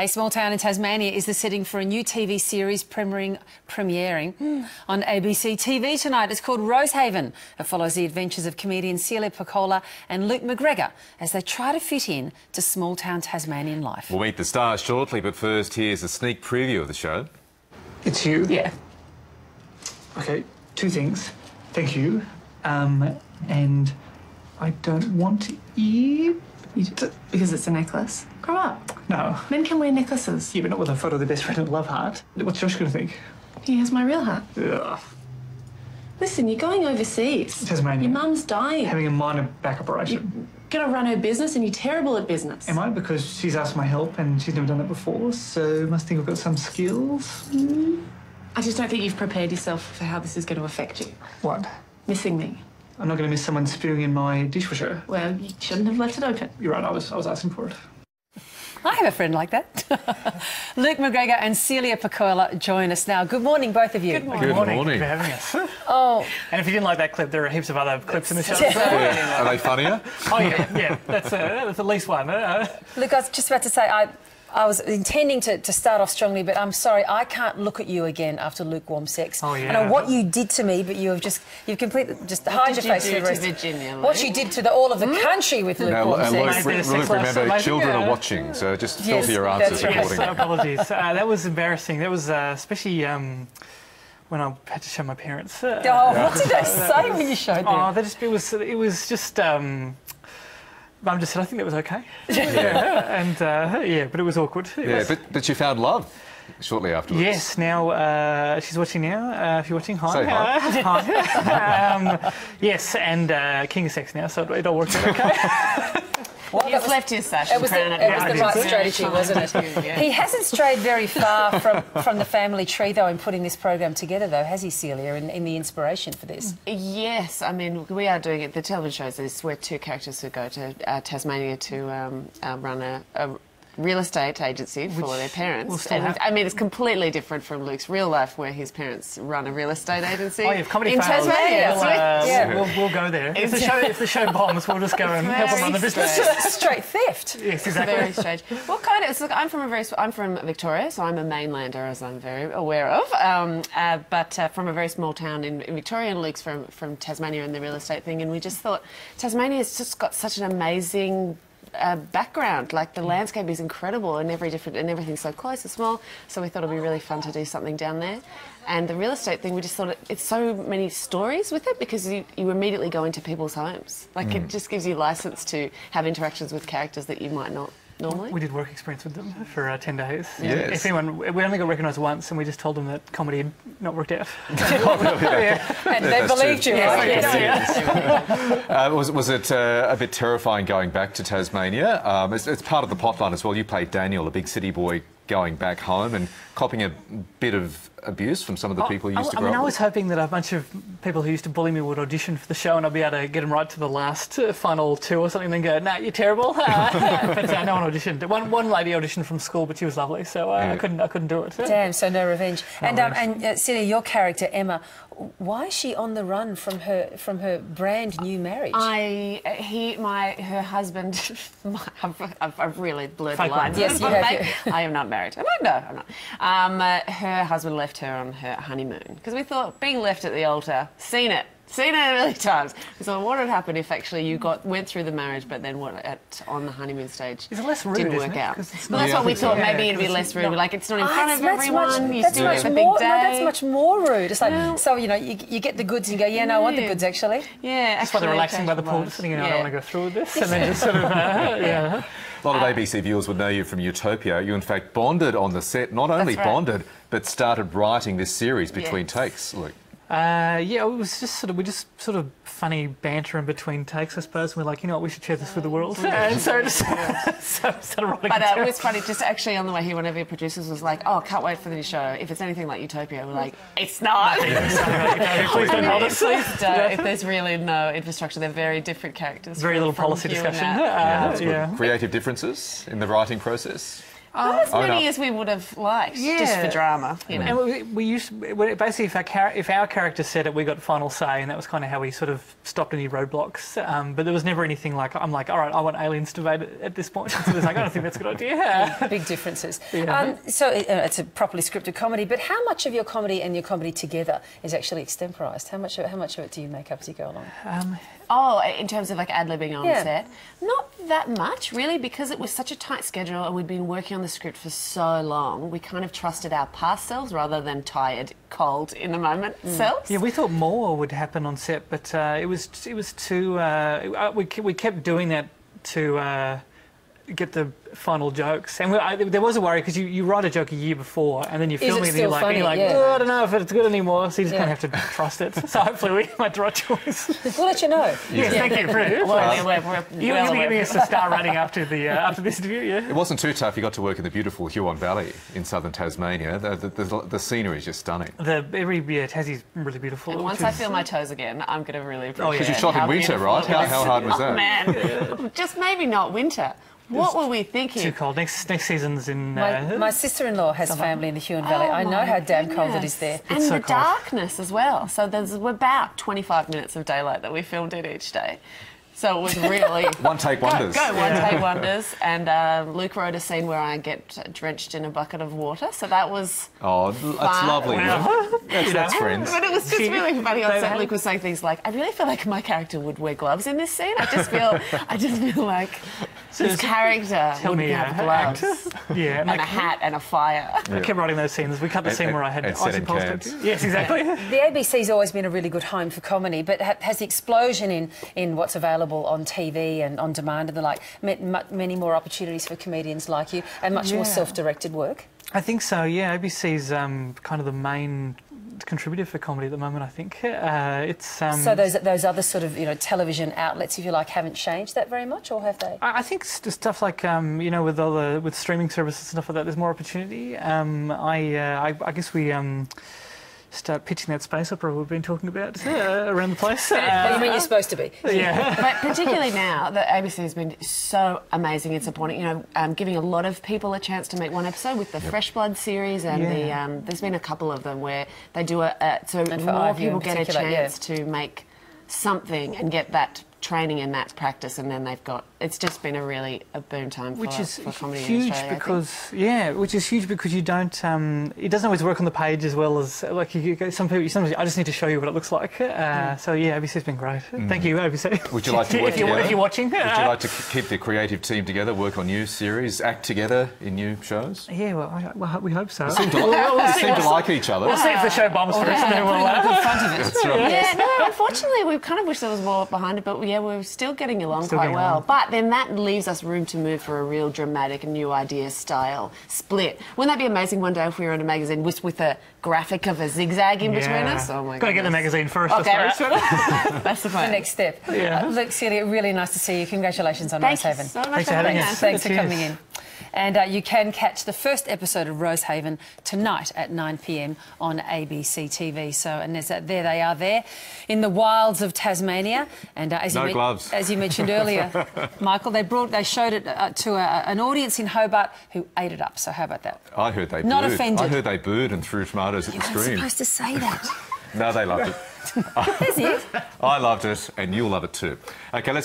A small town in Tasmania is the setting for a new TV series premiering, premiering on ABC TV tonight. It's called Rosehaven. It follows the adventures of comedian Celia Pacquola and Luke McGregor as they try to fit in to small town Tasmanian life. We'll meet the stars shortly, but first, here's a sneak preview of the show. It's you. Yeah. Okay, two things. Thank you. Um, and I don't want to eat. You because it's a necklace. Grow up. No. Men can wear necklaces. Yeah, but not with a photo of their best friend at Love Heart. What's Josh gonna think? He has my real heart. Ugh. Listen, you're going overseas. Tasmania. Your mum's dying. Having a minor back operation. You're gonna run her business and you're terrible at business. Am I? Because she's asked my help and she's never done that before, so must think I've got some skills. Mm. I just don't think you've prepared yourself for how this is going to affect you. What? Missing me. I'm not gonna miss someone spewing in my dishwasher. Well, you shouldn't have left it open. You're right, I was I was asking for it. I have a friend like that. Luke McGregor and Celia Pacquola join us now. Good morning, both of you. Good morning. Good morning. Thank you for having us. Oh, And if you didn't like that clip, there are heaps of other clips in the show. Yeah. Are they funnier? oh yeah, yeah, that's, uh, that's at least one. Uh, Luke, I was just about to say, I, I was intending to, to start off strongly, but I'm sorry, I can't look at you again after lukewarm sex. Oh, I know what you did to me, but you have just, you've completely, just hide your you face for the to rest. Virginia, what you did to the, all of the country with lukewarm uh, sex. Maybe re- the Luke, remember, amazing, children yeah. are watching, so just Yes, filter your answers right. yes, accordingly. apologies. Uh, that was embarrassing. That was uh, especially um, when I had to show my parents. Uh, Oh, what did they say when you showed them? Oh, they just it was it was just. Um, Mum just said, "I think that was okay." yeah, and uh, yeah, but it was awkward. It Yeah, was- but, but you found love shortly afterwards. Yes, now uh, she's watching now. Uh, if you're watching, hi. Say hi. Hi. um, yes, and uh, King of Sex now, so it, it all worked out okay. Well, He's was- left his sash It was the, it was the right strategy, wasn't it? Yeah. He hasn't strayed very far from, from the family tree, though, in putting this program together, though, has he, Celia, in, in the inspiration for this? Yes, I mean, we are doing it. The television shows this. We're two characters who go to uh, Tasmania to um, uh, run a, a real estate agency for their parents. will still and have- I mean, it's completely different from Luke's real life, where his parents run a real estate agency Oh, yeah, if comedy in fails, Tasmania. We'll, uh, Yeah. we'll, we'll go there. If the, show, if the show bombs, we'll just go and help them run the business. strange. Straight theft. Yes, exactly. Very strange. What kind of? Look, I'm from a very. I'm from Victoria, so I'm a mainlander, as I'm very aware of. Um, uh, but uh, from a very small town in, in Victoria, and Luke's from from Tasmania and the real estate thing, and we just thought Tasmania's just got such an amazing. Uh, background. Like the landscape is incredible and every different and everything's so close and small. So we thought it'd be really fun to do something down there. And the real estate thing we just thought it, it's so many stories with it because you, you immediately go into people's homes. Like it just gives you license to have interactions with characters that you might not normally We did work experience with them for uh, 10 days. Yes. If anyone, we only got recognised once and we just told them that comedy had not worked out. And they believed true. you, Yes, right? yes, yes. Uh, was, was it uh, a bit terrifying going back to Tasmania? Um, it's, it's part of the plotline as well. You played Daniel, a big city boy going back home and copping a bit of abuse from some of the people you used I, to I grow mean, I was with. hoping that a bunch of people who used to bully me would audition for the show and I'd be able to get them right to the last uh, final two or something and then go, nah, you're terrible. Uh, but uh, no one auditioned. One, one lady auditioned from school, but she was lovely, so uh, I, couldn't, I couldn't do it. Damn, so no revenge. and um, and uh, Celia, your character Emma, why is she on the run from her from her brand new marriage? I he my her husband. my, I've, I've, I've really blurred Fake the lines. Yes, you have, I am not married. I'm not, no, I'm not. Um, uh, her husband left her on her honeymoon because we thought being left at the altar, seen it. Seen it a million times. So what would happen if actually you got went through the marriage, but then what at on the honeymoon stage It's it less rude, didn't isn't work it? out? 'Cause it's Well, that's Yeah, what we thought. Yeah, maybe it'd be less rude. not- Like it's not in Ah, front of that's everyone. Much, you that's still much have a big more. day. No, that's much more rude. It's like so you know you, you get the goods and you go yeah no I want the goods actually. Yeah, That's why they're relaxing by the occasional pool, ones. just thinking, I don't want to go through with this. And then just sort of, uh, yeah. A lot of uh, ABC viewers would know you from Utopia. You, in fact, bonded on the set, not only right. bonded, but started writing this series between Yes. takes. Look, Uh, yeah, it was just sort of we just sort of funny banter in between takes, I suppose. And we're like, you know what, we should share this with the world. And so just so started writing. But uh, it it was funny, just actually on the way here, one of your producers was like, "Oh, can't wait for the new show. If it's anything like Utopia, we're like, it's not. Please don't hold us. Please don't. If there's really no infrastructure, they're very different characters. Very from- little policy discussion. Matt. Uh, That's yeah. creative differences in the writing process. Not as Oh, many no. as we would have liked, just for drama. You know. And we, we used when it- basically if our, char- if our character said it, we got final say, and that was kind of how we sort of stopped any roadblocks. Um, but there was never anything like I'm like, all right, I want aliens to invade at this point. So it was like, I don't think that's a good idea. Big differences. Yeah. Um, so it, uh, it's a properly scripted comedy, but how much of your comedy and your comedy together is actually extemporised? How much, of, how much of it do you make up as you go along? Oh, in terms of like ad libbing on Yeah. set, not that much really, because it was such a tight schedule and we'd been working on the script for so long. We kind of trusted our past selves rather than tired, cold in the moment selves. Yeah, we thought more would happen on set, but uh, it was it was too. Uh, we we kept doing that to uh, get the final jokes, and we, I, there was a worry because you, you write a joke a year before, and then you Is film it it, and you're still like, and you're like, Yeah. oh, I don't know if it's good anymore, so you just Yeah. kind of have to trust it. So hopefully we made the right choice. We'll let you know. yes, thank you, Bruce. Well, we're, we're, You well will be aware giving of us a star rating after the uh, after this interview, yeah. It wasn't too tough. You got to work in the beautiful Huon Valley in southern Tasmania. The, the, the, the scenery is just stunning. The every yeah, Tassie's really beautiful. And which once I feel my toes again, I'm going to really appreciate Oh, yeah. 'Cause you shot in winter, right? How- how hard was oh, that? man, just maybe not winter. What were we thinking? too cold. Next next season's in. My, Uh, my sister-in-law has family in the Huon Valley. Oh I know how damn cold it is goodness. is there. And so the cold. darkness as well. So there's about 25 minutes of daylight that we filmed in each day. So it was really One take wonders. Go, go one take wonders. And uh, Luke wrote a scene where I get drenched in a bucket of water. So that was. Oh, that's Fun. lovely. That's, that's friends. But it was just really funny on they set. Luke was saying things like, "I really feel like my character would wear gloves in this scene. I just feel, I just feel like this character Tell would me, have uh, gloves yeah, and and I a hat and a fire." I kept writing those scenes. We cut the And- scene where I had and set icy in pole cans. tattoos. Yes, exactly. The ABC's always been a really good home for comedy, but ha- has the explosion in, in what's available on TV and on demand and the like meant mu- many more opportunities for comedians like you and much more self-directed work? I think so. Yeah, ABC's um, kind of the main contributor for comedy at the moment. I think uh, it's. Um, So those those other sort of you know television outlets, if you like, haven't changed that very much, or have they? I I think st- stuff like um, you know with all the with streaming services and stuff like that, there's more opportunity. Um, I, uh, I I guess we um, start pitching that space opera we've been talking about uh, around the place. Oh, you Uh, mean you're supposed to be? yeah. but particularly now that ABC has been so amazing in supporting, you know, um, giving a lot of people a chance to make one episode with the Fresh Blood series, and the um, there's been a couple of them where they do a, a so And more people get a particular, yeah. chance to make something and get that training and that practice, and then they've got. It's just been a really a boom time for, which is for comedy in huge Australia. Because yeah, which is huge because you don't. Um, it doesn't always work on the page as well as like you, you, some people. Sometimes I just need to show you what it looks like. Uh, So yeah, ABC's been great. Thank you, ABC. Mm. Would you like to work if, you're, together? if you're watching, Would you like to keep the creative team together, work on new series, act together in new shows? yeah, well, I, well, we hope so. You seem to like each other. We'll see if the show bombs first, and then we'll. Uh, in front of it. That's right. Yeah, no, unfortunately, we kind of wish there was more behind it, but yeah, we're still getting along Still quite getting well. along. But then that leaves us room to move for a real dramatic new idea style split. Wouldn't that be amazing one day if we were in a magazine with, with a graphic of a zigzag in between yeah. us? Oh my god. Gotta get the magazine first, Okay, I suppose. That's the The plan. next step. Yeah. Uh, Luke, Celia, really nice to see you. Congratulations on Thank you Rosehaven. so much Thanks for for having having us. us. Thanks for coming in. And uh, you can catch the first episode of Rosehaven tonight at 9 pm on ABC TV. So, and there's that, there they are, there in the wilds of Tasmania. And uh, as, No you gloves. as you mentioned earlier, Michael, they brought they showed it uh, to a, an audience in Hobart who ate it up. So how about that? I heard they Not booed. offended. I heard they booed and threw tomatoes at You the weren't screen. supposed to say that. No, they loved it? I loved it, and you'll love it too. Okay, let's.